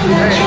Hey.